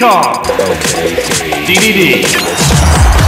No Kong. DDD.